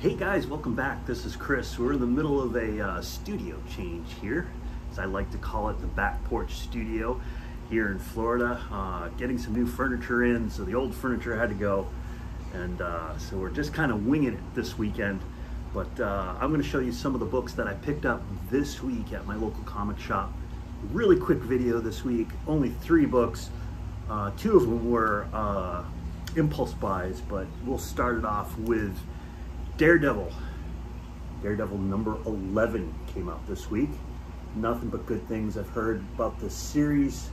Hey guys, welcome back. This is Chris. We're in the middle of a uh, studio change here, as I like to call it, the back porch studio here in Florida. Uh, getting some new furniture in, so the old furniture had to go, and uh, so we're just kind of winging it this weekend. But uh, I'm going to show you some of the books that I picked up this week at my local comic shop. Really quick video this week, only three books. Uh, two of them were uh, impulse buys, but we'll start it off with Daredevil. Daredevil number 11 came out this week. Nothing but good things I've heard about this series.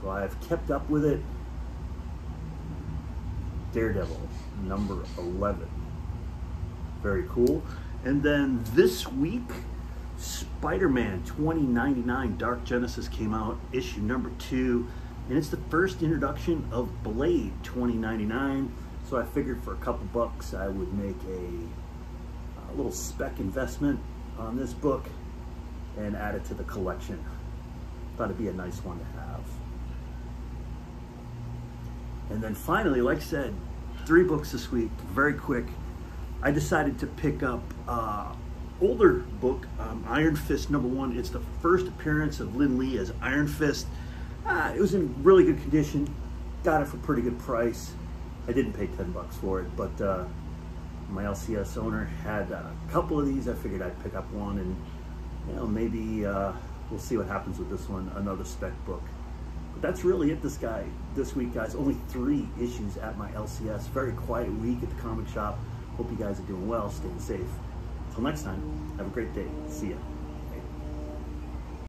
So I've kept up with it. Daredevil number 11. Very cool. And then this week, Spider-Man 2099 Dark Genesis came out, issue number two. And it's the first introduction of Blade 2099. So I figured for a couple bucks I would make a, a little spec investment on this book and add it to the collection. Thought it'd be a nice one to have. And then finally, like I said, three books this week, very quick. I decided to pick up uh, older book, um, Iron Fist number one. It's the first appearance of Lin Lie as Iron Fist. Uh, it was in really good condition. Got it for pretty good price. I didn't pay 10 bucks for it, but uh, my LCS owner had a couple of these. I figured I'd pick up one and, you know, maybe uh, we'll see what happens with this one, another spec book. But that's really it this guy, this week, guys. Only three issues at my LCS. Very quiet week at the comic shop. Hope you guys are doing well, staying safe. Until next time, have a great day. See ya.